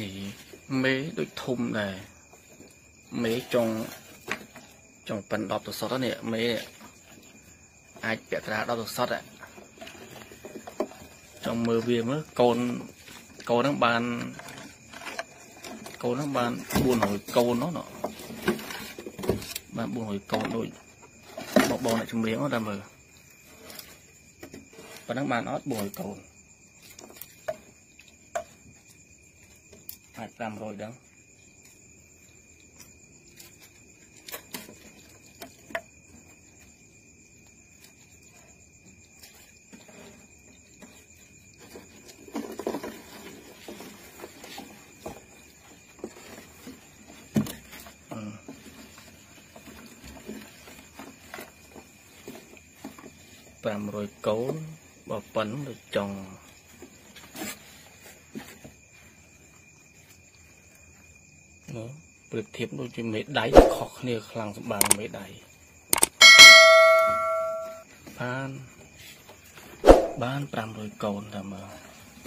នេះមេដូចធំដែរមេចុងចុងប៉ិន10ទៅសុតនេះមេអាចពាក់ត្រា10ទៅសុតចង់មើលវាមើលកូនកូនហ្នឹងបានកូនហ្នឹងបាន400កូននោះណោះបាន400កូនដូចបងបងអ្នកជំនាញហ្នឹងតែមើលប៉ុណ្ណឹងបានអត់400កូន អាច500ដឹង500កូនបើប៉ុនទៅចង់មើល ប្រៀបធៀបដូចជាមេដៃខុសគ្នាខ្លាំងសម្បានមេដៃបានបាន500កូនតែមើល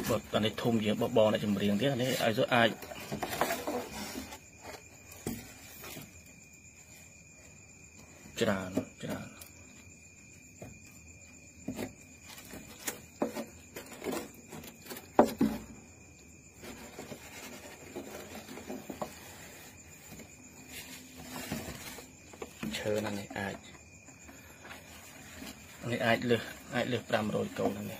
បើអានេះធំជាងបបងអ្នកចម្រៀងទៀតអានេះឲ្យទៅអាចច្រើនច្រើន ឈើហ្នឹងនេះអាចនេះអាចលើសអាចលើស500កូនហ្នឹងនេះ